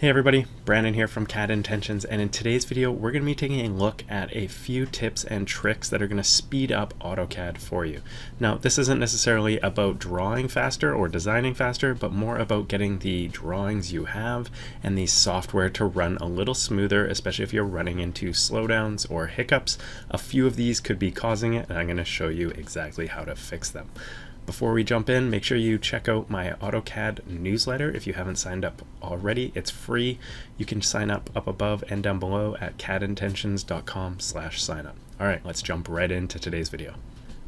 Hey everybody, Brandon here from CAD Intentions and in today's video we're going to be taking a look at a few tips and tricks that are going to speed up AutoCAD for you. Now this isn't necessarily about drawing faster or designing faster but more about getting the drawings you have and the software to run a little smoother especially if you're running into slowdowns or hiccups. A few of these could be causing it and I'm going to show you exactly how to fix them. Before we jump in, make sure you check out my AutoCAD newsletter if you haven't signed up already. It's free. You can sign up up above and down below at cadintentions.com slash sign up. All right, let's jump right into today's video.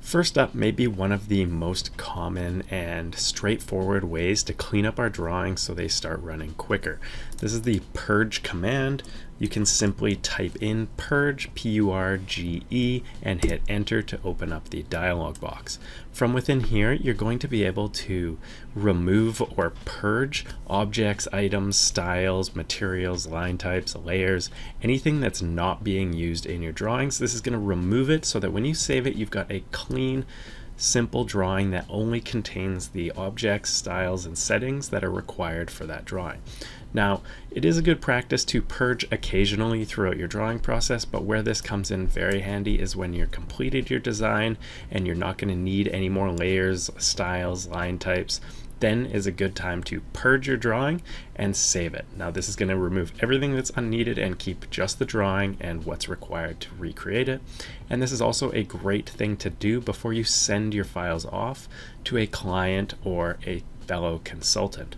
First up may be one of the most common and straightforward ways to clean up our drawings so they start running quicker. This is the purge command. You can simply type in purge, P-U-R-G-E, and hit enter to open up the dialog box. From within here, you're going to be able to remove or purge objects, items, styles, materials, line types, layers, anything that's not being used in your drawings. This is going to remove it so that when you save it, you've got a clean, simple drawing that only contains the objects, styles, and settings that are required for that drawing. Now, it is a good practice to purge occasionally throughout your drawing process, but where this comes in very handy is when you're completed your design and you're not going to need any more layers, styles, line types, then is a good time to purge your drawing and save it. Now this is going to remove everything that's unneeded and keep just the drawing and what's required to recreate it. And this is also a great thing to do before you send your files off to a client or a fellow consultant.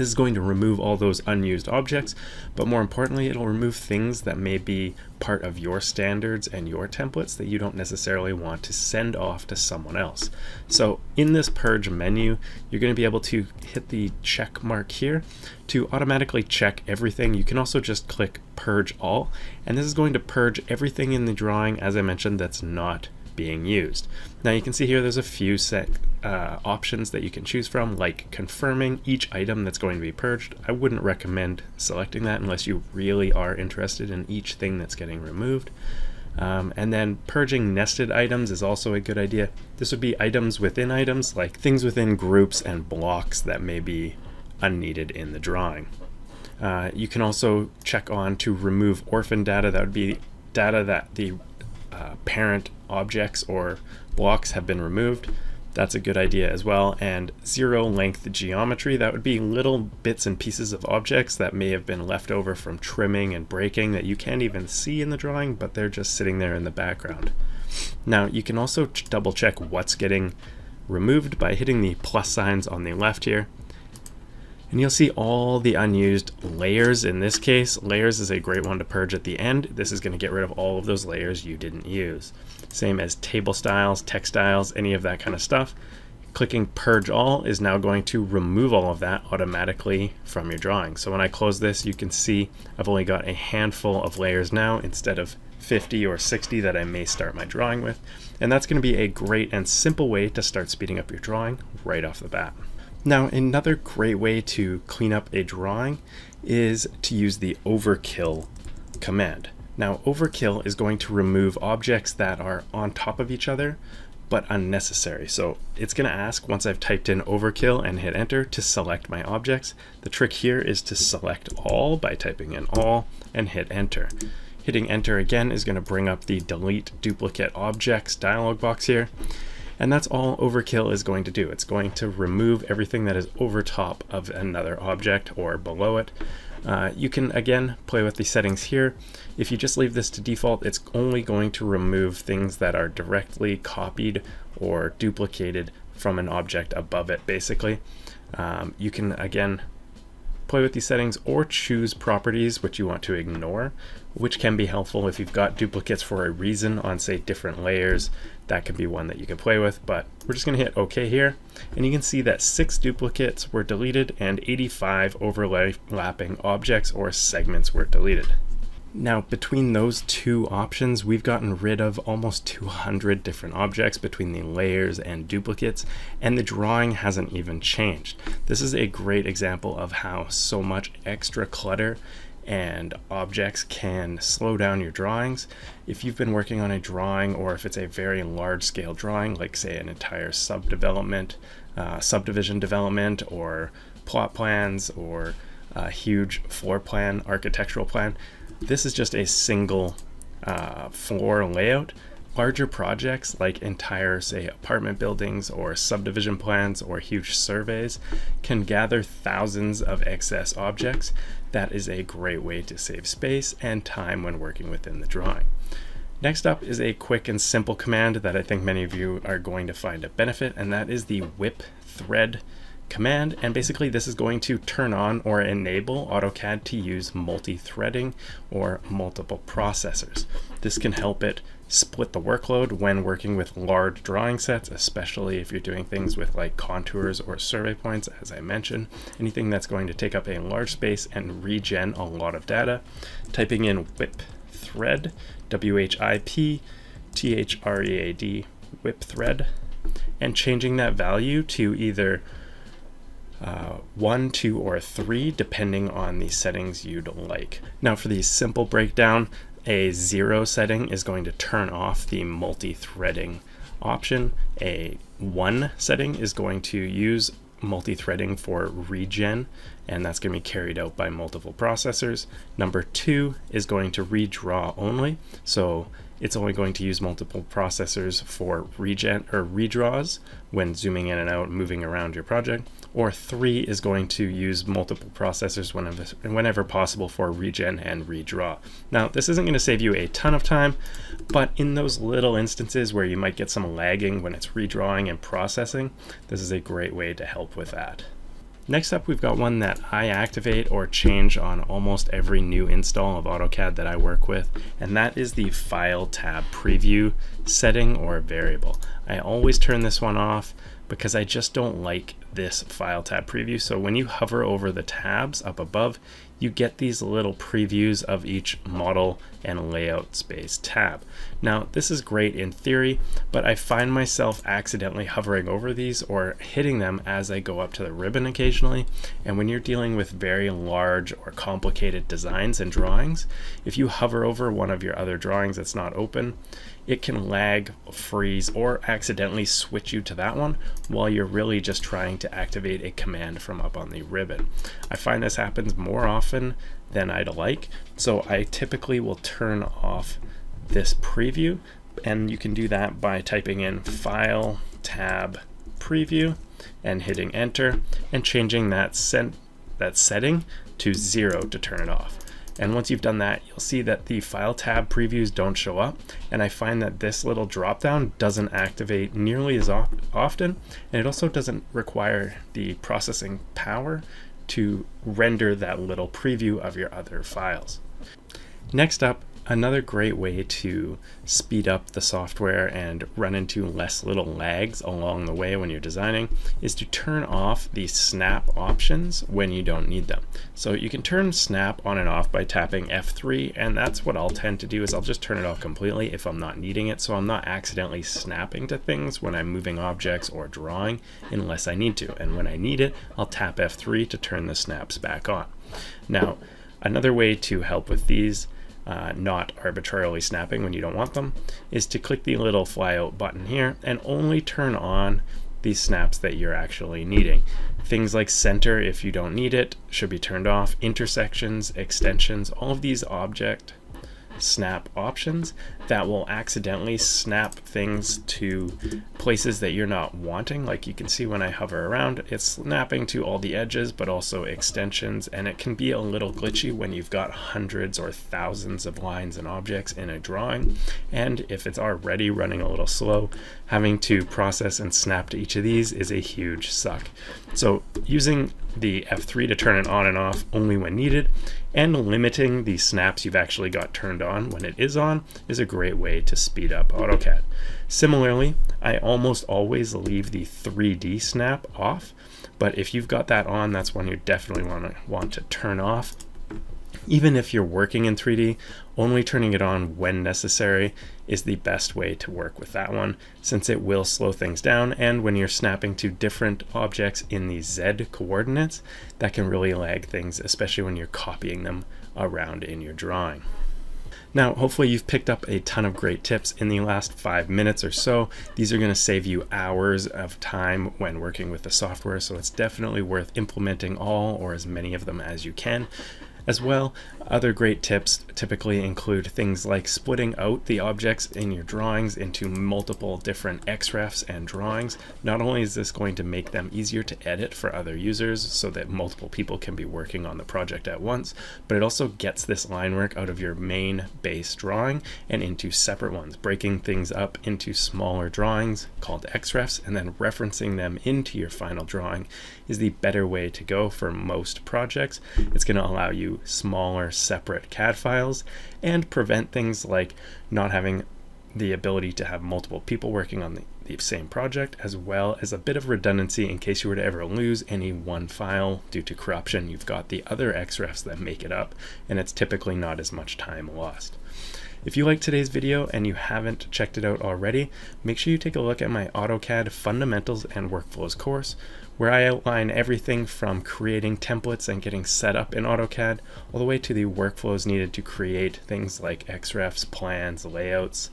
This is going to remove all those unused objects, but more importantly, it'll remove things that may be part of your standards and your templates that you don't necessarily want to send off to someone else. So in this purge menu, you're going to be able to hit the check mark here to automatically check everything. You can also just click purge all, and this is going to purge everything in the drawing, as I mentioned, that's not being used. Now you can see here there's a few set uh, options that you can choose from, like confirming each item that's going to be purged. I wouldn't recommend selecting that unless you really are interested in each thing that's getting removed. Um, and then purging nested items is also a good idea. This would be items within items, like things within groups and blocks that may be unneeded in the drawing. Uh, you can also check on to remove orphan data. That would be data that the uh, parent objects or blocks have been removed. That's a good idea as well. And zero length geometry, that would be little bits and pieces of objects that may have been left over from trimming and breaking that you can't even see in the drawing, but they're just sitting there in the background. Now you can also double check what's getting removed by hitting the plus signs on the left here. And you'll see all the unused layers in this case. Layers is a great one to purge at the end. This is going to get rid of all of those layers you didn't use. Same as table styles, text styles, any of that kind of stuff. Clicking purge all is now going to remove all of that automatically from your drawing. So when I close this, you can see I've only got a handful of layers now instead of 50 or 60 that I may start my drawing with. And that's going to be a great and simple way to start speeding up your drawing right off the bat. Now, another great way to clean up a drawing is to use the overkill command. Now, overkill is going to remove objects that are on top of each other, but unnecessary. So it's going to ask once I've typed in overkill and hit enter to select my objects. The trick here is to select all by typing in all and hit enter. Hitting enter again is going to bring up the delete duplicate objects dialog box here. And that's all overkill is going to do. It's going to remove everything that is over top of another object or below it. Uh, you can again play with the settings here. If you just leave this to default, it's only going to remove things that are directly copied or duplicated from an object above it basically. Um, you can again play with these settings or choose properties which you want to ignore, which can be helpful if you've got duplicates for a reason on say different layers. That could be one that you can play with, but we're just gonna hit OK here. And you can see that six duplicates were deleted and 85 overlapping objects or segments were deleted. Now, between those two options, we've gotten rid of almost 200 different objects between the layers and duplicates, and the drawing hasn't even changed. This is a great example of how so much extra clutter and objects can slow down your drawings. If you've been working on a drawing or if it's a very large scale drawing, like say an entire subdevelopment, uh, subdivision development or plot plans or a huge floor plan, architectural plan. This is just a single uh, floor layout. Larger projects like entire, say, apartment buildings or subdivision plans or huge surveys can gather thousands of excess objects. That is a great way to save space and time when working within the drawing. Next up is a quick and simple command that I think many of you are going to find a benefit, and that is the whip thread command and basically this is going to turn on or enable AutoCAD to use multi-threading or multiple processors. This can help it split the workload when working with large drawing sets, especially if you're doing things with like contours or survey points, as I mentioned, anything that's going to take up a large space and regen a lot of data. Typing in whip thread, W-H-I-P, T-H-R-E-A-D, whip thread, and changing that value to either uh, one, two, or three, depending on the settings you'd like. Now for the simple breakdown, a zero setting is going to turn off the multi-threading option. A one setting is going to use multi-threading for regen, and that's going to be carried out by multiple processors. Number two is going to redraw only. So it's only going to use multiple processors for regen or redraws when zooming in and out, moving around your project. Or three is going to use multiple processors whenever, whenever possible for regen and redraw. Now, this isn't going to save you a ton of time, but in those little instances where you might get some lagging when it's redrawing and processing, this is a great way to help with that. Next up, we've got one that I activate or change on almost every new install of AutoCAD that I work with, and that is the File tab Preview setting or variable. I always turn this one off because I just don't like this File tab Preview. So when you hover over the tabs up above, you get these little previews of each model and layout space tab. Now, this is great in theory, but I find myself accidentally hovering over these or hitting them as I go up to the ribbon occasionally. And when you're dealing with very large or complicated designs and drawings, if you hover over one of your other drawings that's not open, it can lag, freeze, or accidentally switch you to that one while you're really just trying to activate a command from up on the ribbon. I find this happens more often than I'd like, so I typically will turn off this preview, and you can do that by typing in File, Tab, Preview, and hitting Enter, and changing that, set, that setting to zero to turn it off. And once you've done that, you'll see that the file tab previews don't show up. And I find that this little dropdown doesn't activate nearly as often. And it also doesn't require the processing power to render that little preview of your other files. Next up, Another great way to speed up the software and run into less little lags along the way when you're designing is to turn off the snap options when you don't need them. So you can turn snap on and off by tapping F3 and that's what I'll tend to do is I'll just turn it off completely if I'm not needing it so I'm not accidentally snapping to things when I'm moving objects or drawing unless I need to and when I need it I'll tap F3 to turn the snaps back on. Now another way to help with these uh, not arbitrarily snapping when you don't want them, is to click the little flyout button here and only turn on these snaps that you're actually needing. Things like center, if you don't need it, should be turned off. Intersections, extensions, all of these object snap options that will accidentally snap things to places that you're not wanting. Like you can see when I hover around, it's snapping to all the edges, but also extensions. And it can be a little glitchy when you've got hundreds or thousands of lines and objects in a drawing. And if it's already running a little slow, having to process and snap to each of these is a huge suck. So using the F3 to turn it on and off only when needed, and limiting the snaps you've actually got turned on when it is on is a great way to speed up AutoCAD. Similarly, I almost always leave the 3D snap off, but if you've got that on, that's one you definitely want to want to turn off even if you're working in 3D, only turning it on when necessary is the best way to work with that one, since it will slow things down. And when you're snapping to different objects in the Z coordinates, that can really lag things, especially when you're copying them around in your drawing. Now, hopefully you've picked up a ton of great tips in the last five minutes or so. These are going to save you hours of time when working with the software, so it's definitely worth implementing all or as many of them as you can. As well, other great tips typically include things like splitting out the objects in your drawings into multiple different XREFs and drawings. Not only is this going to make them easier to edit for other users so that multiple people can be working on the project at once, but it also gets this line work out of your main base drawing and into separate ones, breaking things up into smaller drawings called XREFs and then referencing them into your final drawing is the better way to go for most projects. It's going to allow you smaller separate CAD files and prevent things like not having the ability to have multiple people working on the, same project, as well as a bit of redundancy in case you were to ever lose any one file due to corruption. You've got the other XREFs that make it up, and it's typically not as much time lost. If you like today's video and you haven't checked it out already, make sure you take a look at my AutoCAD Fundamentals and Workflows course, where I outline everything from creating templates and getting set up in AutoCAD, all the way to the workflows needed to create things like XREFs, plans, layouts,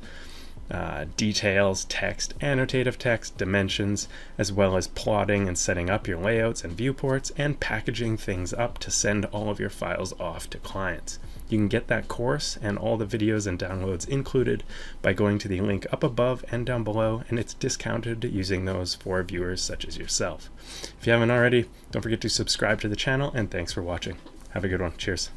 uh, details, text, annotative text, dimensions, as well as plotting and setting up your layouts and viewports, and packaging things up to send all of your files off to clients. You can get that course and all the videos and downloads included by going to the link up above and down below, and it's discounted using those for viewers such as yourself. If you haven't already, don't forget to subscribe to the channel, and thanks for watching. Have a good one. Cheers.